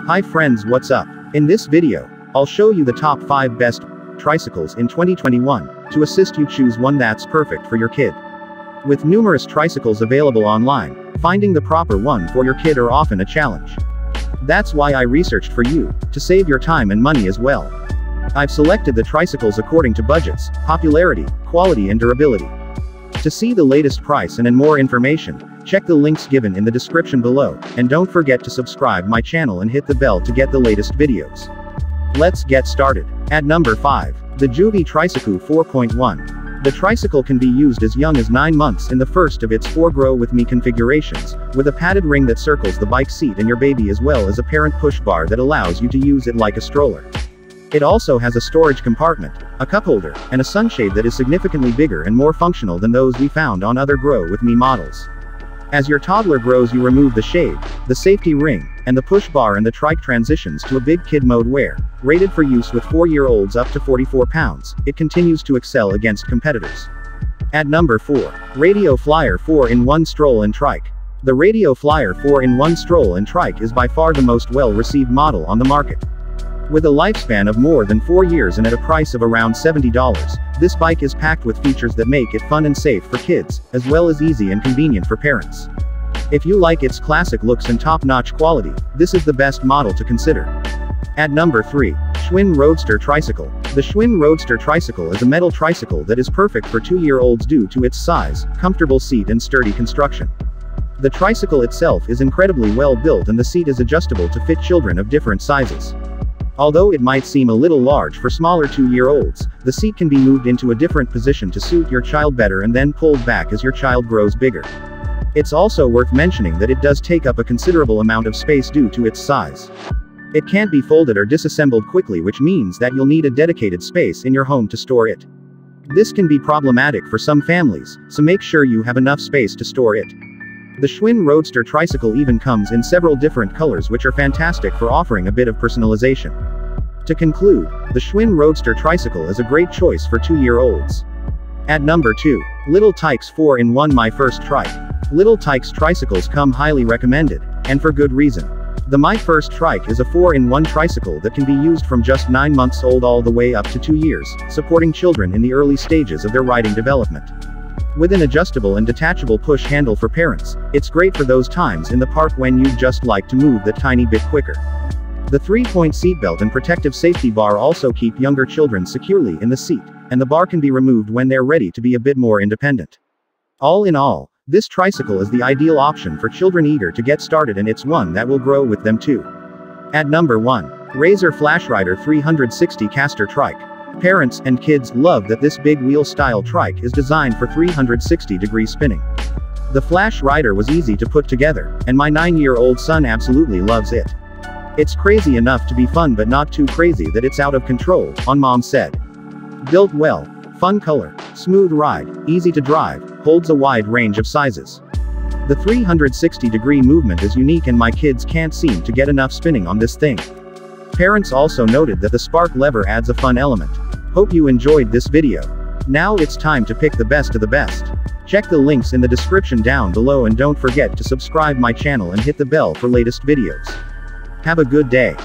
Hi friends what's up? In this video, I'll show you the top 5 best tricycles in 2021, to assist you choose one that's perfect for your kid. With numerous tricycles available online, finding the proper one for your kid are often a challenge. That's why I researched for you, to save your time and money as well. I've selected the tricycles according to budgets, popularity, quality and durability. To see the latest price and and more information, check the links given in the description below, and don't forget to subscribe my channel and hit the bell to get the latest videos. Let's get started. At number 5, the Joovy Tricycoo 4.1. The tricycle can be used as young as 9 months in the first of its 4 Grow With Me configurations, with a padded ring that circles the bike seat and your baby as well as a parent push bar that allows you to use it like a stroller. It also has a storage compartment, a cup holder, and a sunshade that is significantly bigger and more functional than those we found on other Grow With Me models. As your toddler grows you remove the shade, the safety ring, and the push bar and the trike transitions to a big kid mode where, rated for use with 4-year-olds up to 44 pounds, it continues to excel against competitors. At number 4. Radio Flyer 4-in-1 Stroll and Trike. The Radio Flyer 4-in-1 Stroll and Trike is by far the most well-received model on the market. With a lifespan of more than 4 years and at a price of around $70, this bike is packed with features that make it fun and safe for kids, as well as easy and convenient for parents. If you like its classic looks and top-notch quality, this is the best model to consider. At number 3. Schwinn Roadster Tricycle. The Schwinn Roadster Tricycle is a metal tricycle that is perfect for 2-year-olds due to its size, comfortable seat and sturdy construction. The tricycle itself is incredibly well built and the seat is adjustable to fit children of different sizes. Although it might seem a little large for smaller two-year-olds, the seat can be moved into a different position to suit your child better and then pulled back as your child grows bigger. It's also worth mentioning that it does take up a considerable amount of space due to its size. It can't be folded or disassembled quickly which means that you'll need a dedicated space in your home to store it. This can be problematic for some families, so make sure you have enough space to store it. The Schwinn Roadster tricycle even comes in several different colors which are fantastic for offering a bit of personalization. To conclude, the Schwinn Roadster tricycle is a great choice for 2-year-olds. At number 2. Little Tikes 4-in-1 My First Trike. Little Tikes tricycles come highly recommended, and for good reason. The My First Trike is a 4-in-1 tricycle that can be used from just 9 months old all the way up to 2 years, supporting children in the early stages of their riding development. With an adjustable and detachable push handle for parents, it's great for those times in the park when you'd just like to move that tiny bit quicker. The three-point seatbelt and protective safety bar also keep younger children securely in the seat, and the bar can be removed when they're ready to be a bit more independent. All in all, this tricycle is the ideal option for children eager to get started and it's one that will grow with them too. At number 1. Razor Flashrider 360 Caster Trike. Parents and kids love that this big wheel style trike is designed for 360 degree spinning. The Flash Rider was easy to put together, and my 9 year old son absolutely loves it. It's crazy enough to be fun but not too crazy that it's out of control, on mom said. Built well, fun color, smooth ride, easy to drive, holds a wide range of sizes. The 360 degree movement is unique and my kids can't seem to get enough spinning on this thing. Parents also noted that the spark lever adds a fun element. Hope you enjoyed this video. Now it's time to pick the best of the best. Check the links in the description down below and don't forget to subscribe my channel and hit the bell for latest videos. Have a good day.